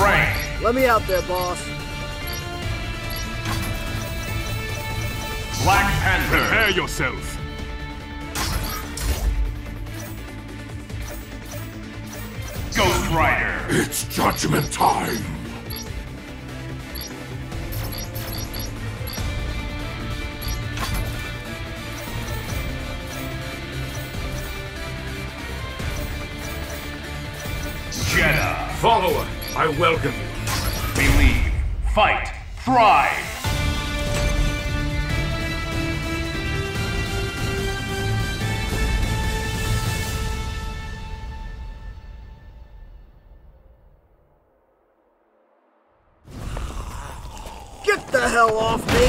Frank. Let me out there, boss. Black Panther. Prepare yourself. Ghost Rider. It's judgment time! Jedah. Follower, I welcome you. Believe. Fight. Thrive. Get the hell off me!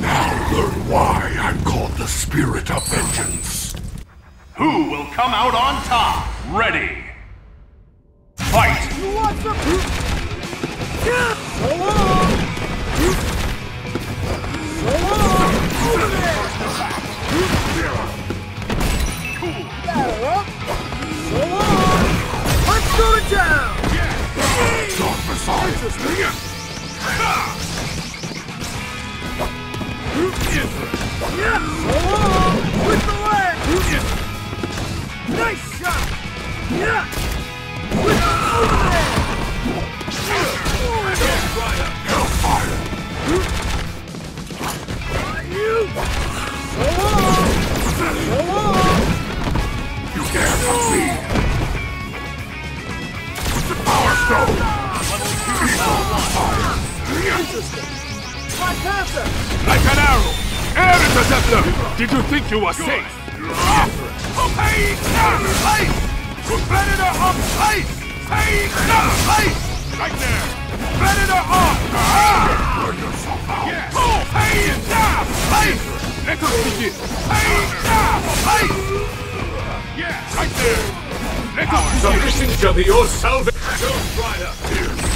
Now learn why I'm called the Spirit of Vengeance. Who will come out on top? Ready. Yeah! Interesting! Panther! Like an arrow! Air interceptor! Did you think you were safe? Predator on place! Hey, place! Right there! Predator on! Burn yourself out! Hey, down! Place! Let us begin! Place! Yeah, right there! Let us Submission shall be your salvation! Ghost Rider! Hey,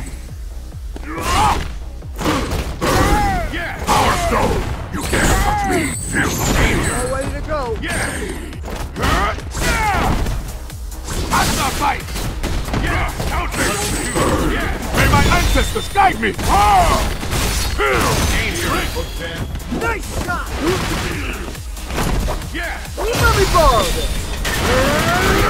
Right! Yeah! Counter! Yeah! May my ancestors guide me! Ah! Nice shot! Yeah! Let me borrow!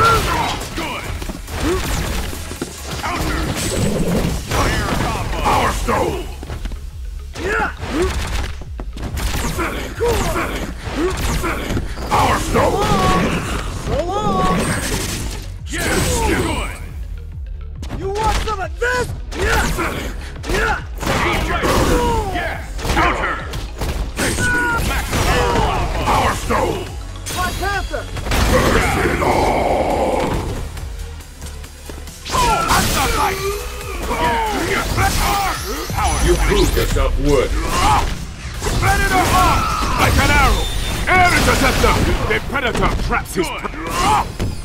This? Yeah! Yes! Counter! Face me! Maximum combo! Power Stone! Black Panther! Burst it all! That's not right! Yeah! Power! Power! You proved yourself worthy. Predator on! Like an arrow! Air interceptor! The predator traps his Good! prey.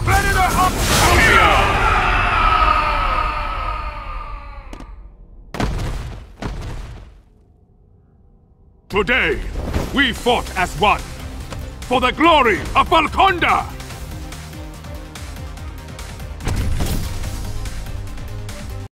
Predator up! Today, we fought as one. For the glory of Wakanda!